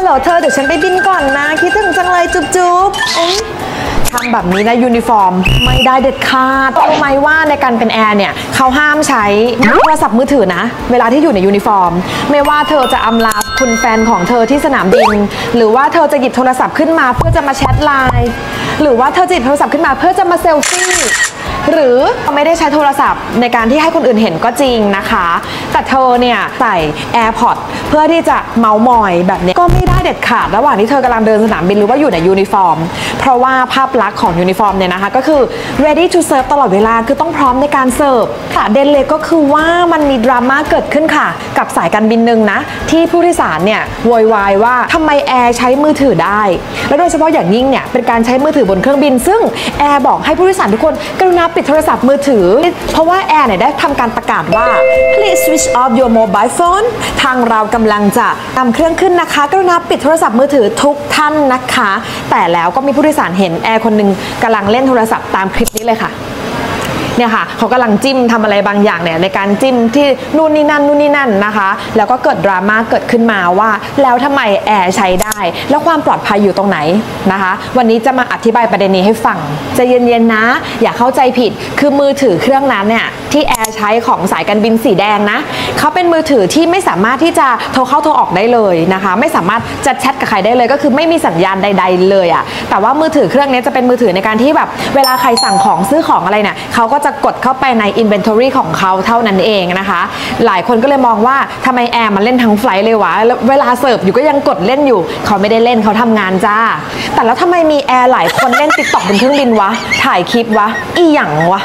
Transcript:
ฮัลโหลเธอเดี๋ยวฉันไปบินก่อนนะ คิดถึงจังเลยจุ๊บจุ๊บทำแบบนี้ในยูนิฟอร์ม ไม่ได้เด็ดขาดรู้ไหมว่าในการเป็นแอร์เนี่ย เขาห้ามใช้โทรศัพท์มือถือนะ เวลาที่อยู่ในยูนิฟอร์ม ไม่ว่าเธอจะอำลา คุณแฟนของเธอที่สนามบิน หรือว่าเธอจะหยิบโทรศัพท์ขึ้นมาเพื่อจะมาแชทไลน์หรือว่าเธอจะหยิบโทรศัพท์ขึ้นมาเพื่อจะมาเซลฟี่หรือไม่ได้ใช้โทรศัพท์ในการที่ให้คนอื่นเห็นก็จริงนะคะ แต่เธอเนี่ยใส่ AirPod เพื่อที่จะเมาส์มอยแบบนี้ก็ไม่ได้เด็ดขาดระหว่างที่เธอกำลังเดินสนามบินหรือว่าอยู่ในยูนิฟอร์ม เพราะว่าภาพลักษณ์ของยูนิฟอร์มเนี่ยนะคะ ก็คือ ready to serve ตลอดเวลาคือต้องพร้อมในการเสิร์ฟค่ะประเด็นเลยก็คือว่ามันมีดราม่าเกิดขึ้นค่ะ กับสายการบินหนึ่งนะที่ผู้โดยสารเนี่ยโวยวายว่าทำไมแอร์ใช้มือถือได้ และโดยเฉพาะอย่างยิ่งเนี่ยเป็นการใช้มือถือบนเครื่องบิน ซึ่งแอร์บอกให้ผู้โดยสารทุกคนกรุณาปิดโทรศัพท์มือถือ เพราะว่าแอร์เนี่ยได้ทำการประกาศว่า please switch off your mobile phone ทางเรากำลังจะนำเครื่องขึ้นนะคะ กรุณาปิดโทรศัพท์มือถือทุกท่านนะคะ แต่แล้วก็มีผู้โดยสารเห็นแอร์คนหนึ่งกำลังเล่นโทรศัพท์ตามคลิปนี้เลยค่ะ เนี่ยค่ะเขากำลังจิ้มทำอะไรบางอย่างเนี่ยในการจิ้มที่นู่นนี่นั่นนู่นนี่นั่นนะคะ แล้วก็เกิดดราม่าเกิดขึ้นมาว่า แล้วทำไมแอร์ใช้ได้ แล้วความปลอดภัยอยู่ตรงไหนนะคะ วันนี้จะมาอธิบายประเด็นนี้ให้ฟังจะเย็นๆนะ อย่าเข้าใจผิดคือมือถือเครื่องนั้นเนี่ยที่แอร์ใช้ของสายการบินสีแดงนะเขาเป็นมือถือที่ไม่สามารถที่จะโทรเข้าโทรออกได้เลยนะคะ ไม่สามารถจะแชทกับใครได้เลยก็คือไม่มีสัญญาณใด ๆ เลยอะแต่ว่ามือถือเครื่องนี้จะเป็นมือถือในการที่แบบ เวลาใครสั่งของซื้อของอะไรเนี่ยเขาก็จะกดเข้าไปใน inventory ของเขาเท่านั้นเองนะคะ หลายคนก็เลยมองว่าทำไมแอร์มันเล่นทั้งไฟล์เลยวะ เวลาเสิร์ฟอยู่ก็ยังกดเล่นอยู่ เขาไม่ได้เล่นเขาทำงานจ้า แต่แล้วทำไมมีแอร์หลายคนเล่นติ๊กต็อกบนเครื่องบินวะ ถ่ายคลิปวะ อีหยังวะ